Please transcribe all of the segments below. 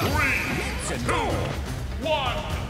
Three, two, one.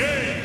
game.